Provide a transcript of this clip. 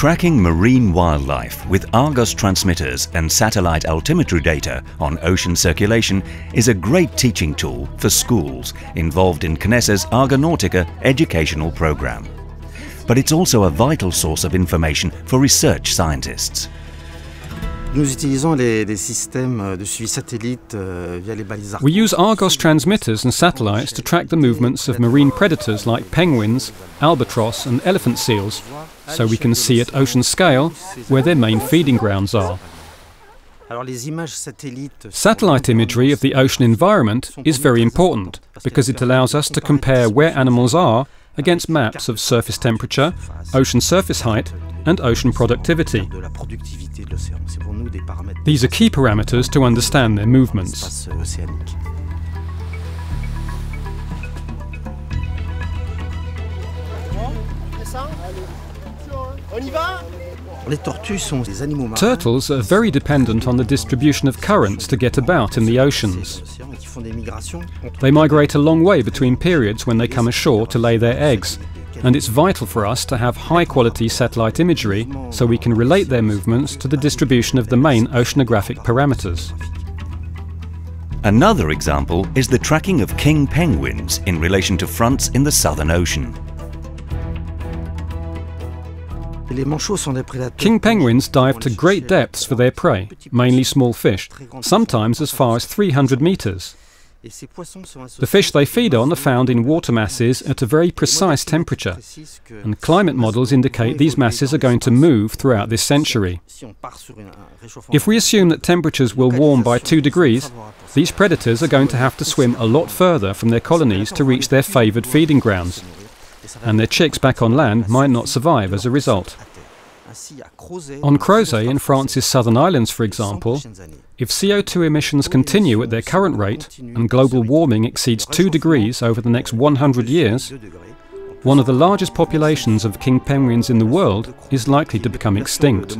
Tracking marine wildlife with Argos transmitters and satellite altimetry data on ocean circulation is a great teaching tool for schools involved in CNES's Argonautica educational program. But it's also a vital source of information for research scientists. Nous utilisons les, les systèmes euh, de suivi satellite euh, via les balises We use Argos transmitters and satellites to track the movements of marine predators like penguins, albatross and elephant seals, so we can see at ocean scale where their main feeding grounds are. Alors les images satellites Satellite imagery of the ocean environment is very important because it allows us to compare where animals are against maps of surface temperature, ocean surface height and ocean productivity. de la productivité de l'océan. C'est pour nous des paramètres These are key parameters to understand their movements. euh, océanique. Les tortues sont des animaux marins Turtles are very dependent on the distribution of currents to get about in the oceans. océans et qui font des migrations entre They migrate a long way between periods when they come ashore to lay their eggs, and it's vital for us to have high quality satellite imagery so we can relate their movements to the distribution of the main oceanographic parameters. Another example is the tracking of king penguins in relation to fronts in the Southern Ocean. Les manchots sont des prédateurs King penguins dive to great depths for their prey, mainly small fish, sometimes as far as 300 meters. Et ces poissons sont The fish they feed on are found in water masses at a very precise temperature, and climate models indicate these masses are going to move throughout this century. si on part sur une- un réchauffement If we assume that temperatures will warm by 2 degrees, these predators are going to have to swim a lot further from their colonies to reach their favoured feeding grounds, and their chicks back on land might not survive as a result. Ainsi, à Crozet, On Crozet in France's southern islands, for example, if CO2 emissions continue at their current rate and global warming exceeds 2 degrees over the next 100 years, one of the largest populations of king penguins in the world is likely to become extinct.